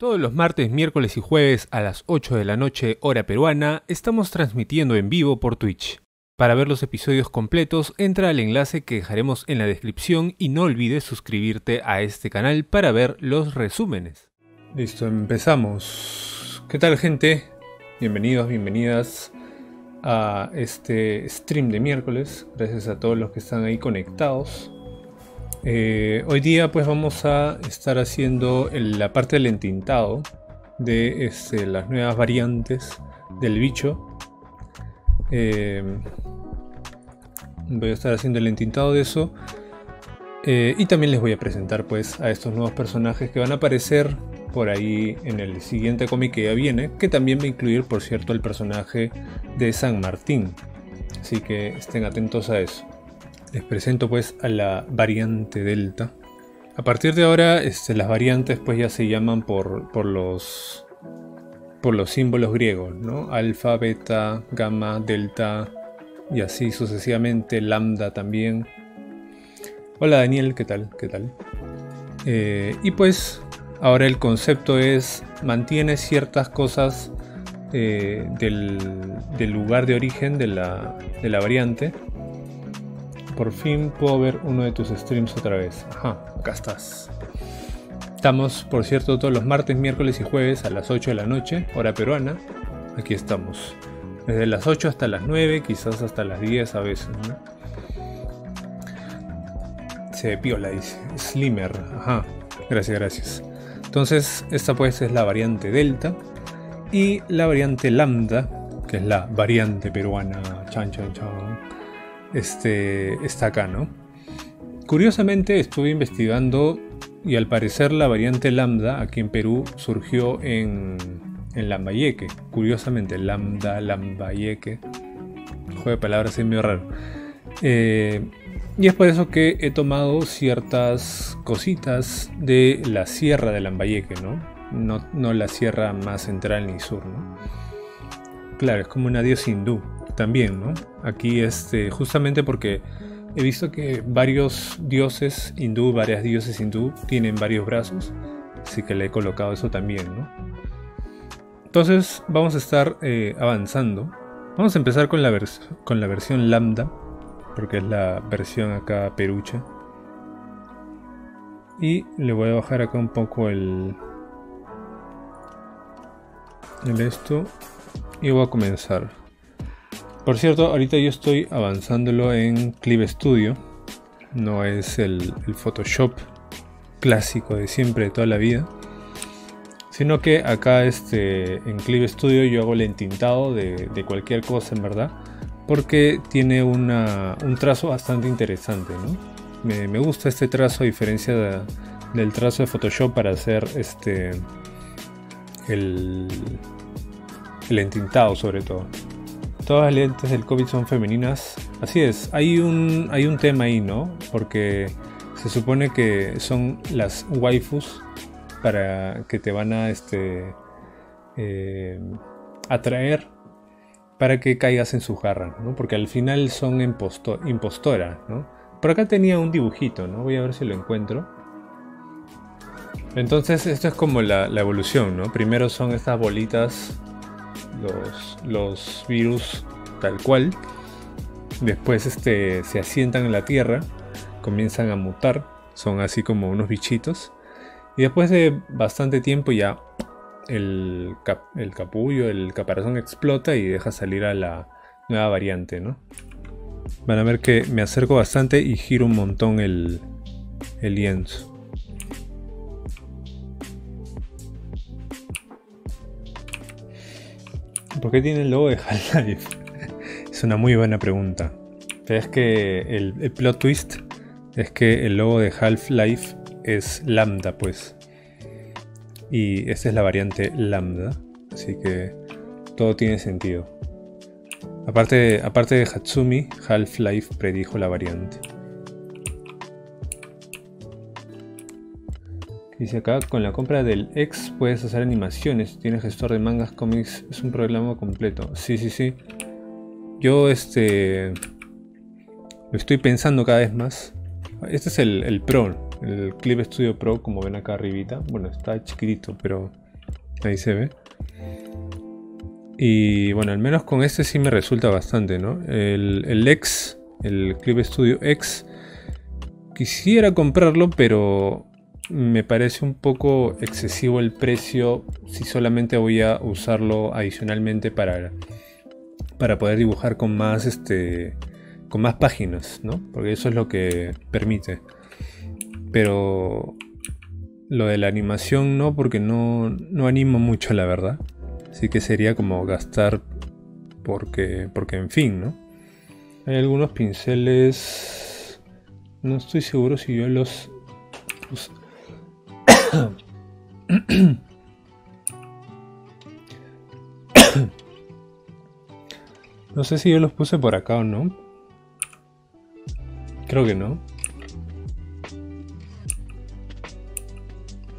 Todos los martes, miércoles y jueves a las 8 de la noche hora peruana estamos transmitiendo en vivo por Twitch. Para ver los episodios completos entra al enlace que dejaremos en la descripción y no olvides suscribirte a este canal para ver los resúmenes. Listo, empezamos. ¿Qué tal gente? Bienvenidos, bienvenidas a este stream de miércoles. Gracias a todos los que están ahí conectados. Eh, hoy día pues vamos a estar haciendo la parte del entintado de este, las nuevas variantes del bicho. Eh, voy a estar haciendo el entintado de eso. Eh, y también les voy a presentar pues a estos nuevos personajes que van a aparecer por ahí en el siguiente cómic que ya viene, que también va a incluir por cierto el personaje de San Martín. Así que estén atentos a eso. Les presento pues a la variante delta. A partir de ahora este, las variantes pues ya se llaman por, por, los, por los símbolos griegos, ¿no? Alfa, beta, gamma, delta y así sucesivamente, lambda también. Hola Daniel, ¿qué tal? ¿Qué tal? Eh, y pues ahora el concepto es mantiene ciertas cosas eh, del, del, lugar de origen de la, de la variante por fin puedo ver uno de tus streams otra vez. Ajá, acá estás. Estamos, por cierto, todos los martes, miércoles y jueves a las 8 de la noche, hora peruana. Aquí estamos. Desde las 8 hasta las 9, quizás hasta las 10 a veces. Se piola, dice. Slimmer. Ajá. Gracias, gracias. Entonces, esta pues es la variante Delta. Y la variante Lambda, que es la variante peruana. Chan, chan, chan este, está acá, ¿no? Curiosamente estuve investigando y al parecer la variante lambda aquí en Perú surgió en, Lambayeque. Curiosamente, lambda, Lambayeque. Juego de palabras es medio raro. Eh, y es por eso que he tomado ciertas cositas de la sierra de Lambayeque, ¿no? No, no la sierra más central ni sur, ¿no? Claro, es como una diosa hindú también, ¿no? Aquí, este, justamente porque he visto que varios dioses hindú, varias dioses hindú tienen varios brazos, así que le he colocado eso también, ¿no? Entonces vamos a estar eh, avanzando. Vamos a empezar con la, con la versión lambda, porque es la versión acá perucha. Y le voy a bajar acá un poco el, el esto y voy a comenzar. Por cierto, ahorita yo estoy avanzándolo en Clip Studio. No es el, Photoshop clásico de siempre, de toda la vida. Sino que acá este, en Clip Studio yo hago el entintado de, cualquier cosa en verdad. Porque tiene un trazo bastante interesante. Me, gusta este trazo a diferencia del trazo de Photoshop para hacer este el, el entintado sobre todo todas las lentes del COVID son femeninas. Así es, hay un, hay un tema ahí, ¿no? Porque se supone que son las waifus para que te van a este, eh, atraer para que caigas en su jarra, ¿no? Porque al final son impostoras, ¿no? Por acá tenía un dibujito, ¿no? Voy a ver si lo encuentro. Entonces esto es como la evolución, ¿no? Primero son estas bolitas los, virus tal cual. Después este, se asientan en la Tierra, comienzan a mutar, son así como unos bichitos. Y después de bastante tiempo ya el, el capullo, el caparazón explota y deja salir a la nueva variante, ¿no? Van a ver que me acerco bastante y giro un montón el, el lienzo. ¿Por qué tiene el logo de Half-Life? es una muy buena pregunta. Pero es que el, plot twist es que el logo de Half-Life es lambda, pues. Y esta es la variante lambda. Así que todo tiene sentido. Aparte, aparte de Hatsumi, Half-Life predijo la variante. Dice acá, con la compra del X puedes hacer animaciones, tiene gestor de mangas, cómics, es un programa completo. Sí, sí, sí. Yo este lo estoy pensando cada vez más. Este es el, Pro, el Clip Studio Pro, como ven acá arribita. Bueno, está chiquitito, pero Ahí se ve. Y bueno, al menos con este sí me resulta bastante, ¿no? El, el X, el Clip Studio X, quisiera comprarlo, pero me parece un poco excesivo el precio si solamente voy a usarlo adicionalmente para, para poder dibujar con más, este, con más páginas, ¿no? Porque eso es lo que permite. Pero lo de la animación no, porque no, no animo mucho, la verdad. Así que sería como gastar porque, porque en fin, ¿no? Hay algunos pinceles... No estoy seguro si yo los... no sé si yo los puse por acá o no. Creo que no.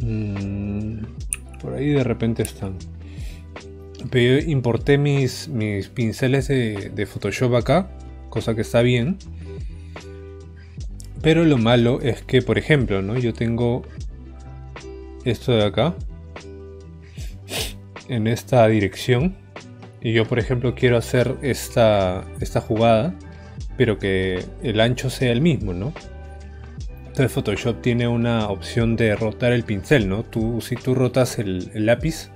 Mm, por ahí de repente están. Pero yo importé mis, mis pinceles de, de Photoshop acá, cosa que está bien. Pero lo malo es que, por ejemplo, ¿no? Yo tengo esto de acá en esta dirección y yo por ejemplo quiero hacer esta, esta jugada pero que el ancho sea el mismo ¿no? entonces Photoshop tiene una opción de rotar el pincel ¿no? tú, si tú rotas el, lápiz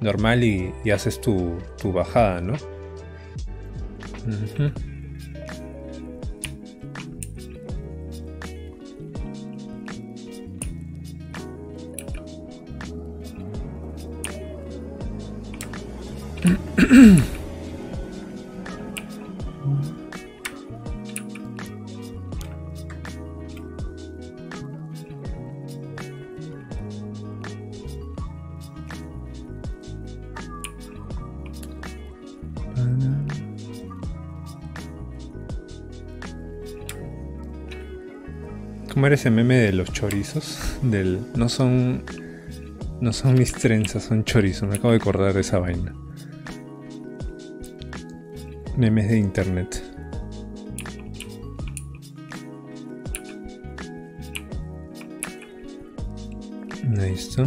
normal y, haces tu, tu, bajada ¿no? ¿Cómo era ese meme de los chorizos? Del. No son. No son mis trenzas, son chorizos. Me acabo de acordar de esa vaina. Memes de internet. Ahí está.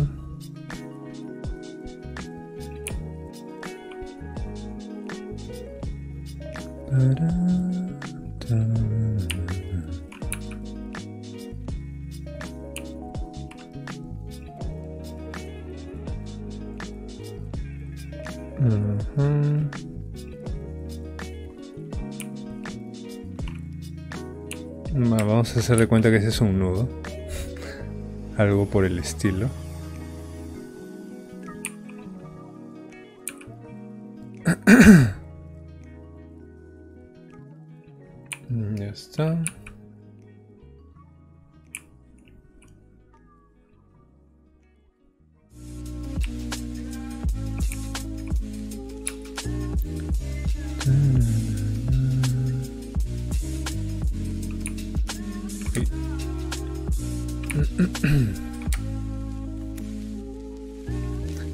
Vamos a hacer de cuenta que ese es un nudo. Algo por el estilo. está.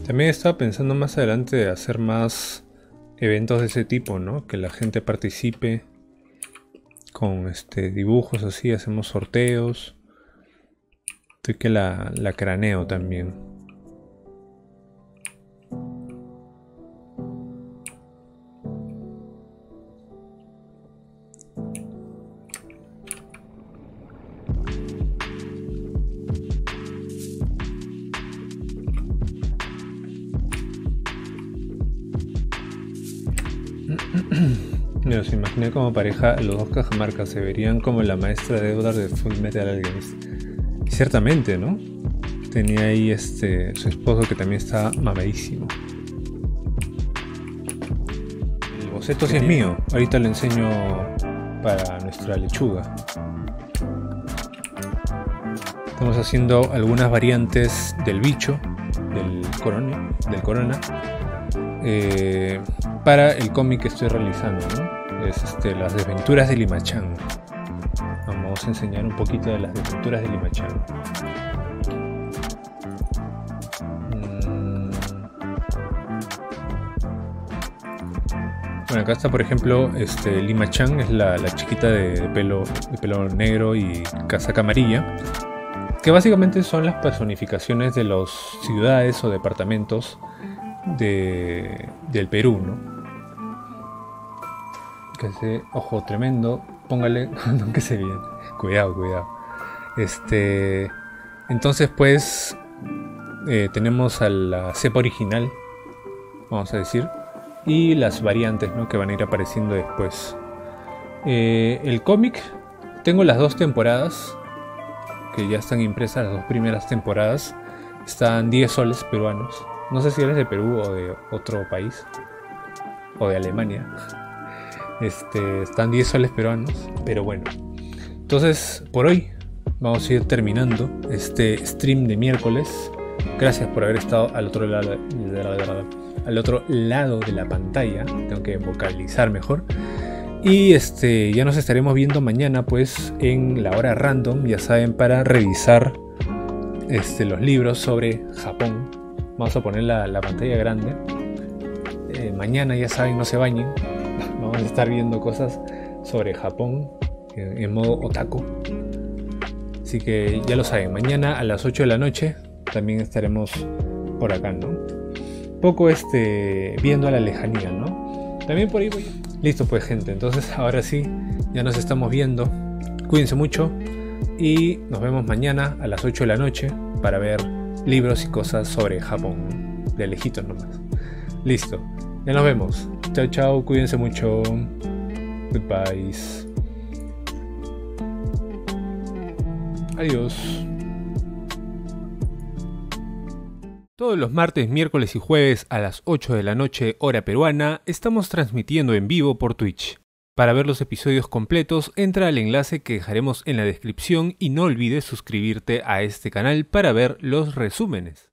También estaba pensando más adelante de hacer más eventos de ese tipo, ¿no? Que la gente participe con este dibujos así, hacemos sorteos. Estoy que la, la craneo también. Los imaginé como pareja, los dos cajamarcas se verían como la maestra de Edward de Full Metal Alchemist. Y ciertamente, ¿no? Tenía ahí este su esposo que también está mamadísimo. El boceto sí es mío. Ahorita le enseño para nuestra lechuga. Estamos haciendo algunas variantes del bicho, del corona, del corona eh, para el cómic que estoy realizando, Es este, las desventuras de Limachan. Vamos a enseñar un poquito de las desventuras de Limachan. Mm. Bueno, acá está por ejemplo este, Lima Chan, es la, chiquita de pelo, de pelo negro y casaca amarilla, que básicamente son las personificaciones de las ciudades o departamentos de, del Perú, ¿no? Que se, ojo, tremendo, póngale, que se bien, cuidado, cuidado. Este, entonces pues eh, tenemos a la cepa original, vamos a decir, y las variantes, ¿no? Que van a ir apareciendo después. Eh, el cómic, tengo las dos temporadas, que ya están impresas las dos primeras temporadas. Están 10 soles peruanos. No sé si eres de Perú o de otro país. O de Alemania. Este, están 10 soles peruanos. Pero bueno. Entonces, por hoy vamos a ir terminando este stream de miércoles. Gracias por haber estado al otro lado, al otro lado de la pantalla. Tengo que vocalizar mejor. Y este, ya nos estaremos viendo mañana, pues, en la hora random, ya saben, para revisar este, los libros sobre Japón. Vamos a poner la, pantalla grande. Eh, mañana, ya saben, no se bañen. Vamos a estar viendo cosas sobre Japón en, modo otaku. Así que ya lo saben, mañana a las 8 de la noche también estaremos por acá, ¿no? Poco este, viendo a la lejanía, ¿no? También por ahí voy. Listo pues gente, entonces ahora sí, ya nos estamos viendo. Cuídense mucho y nos vemos mañana a las 8 de la noche para ver libros y cosas sobre Japón, de lejitos nomás. Listo, ya nos vemos. Chao, chao, cuídense mucho. Goodbye. Adiós. Todos los martes, miércoles y jueves a las 8 de la noche hora peruana estamos transmitiendo en vivo por Twitch. Para ver los episodios completos entra al enlace que dejaremos en la descripción y no olvides suscribirte a este canal para ver los resúmenes.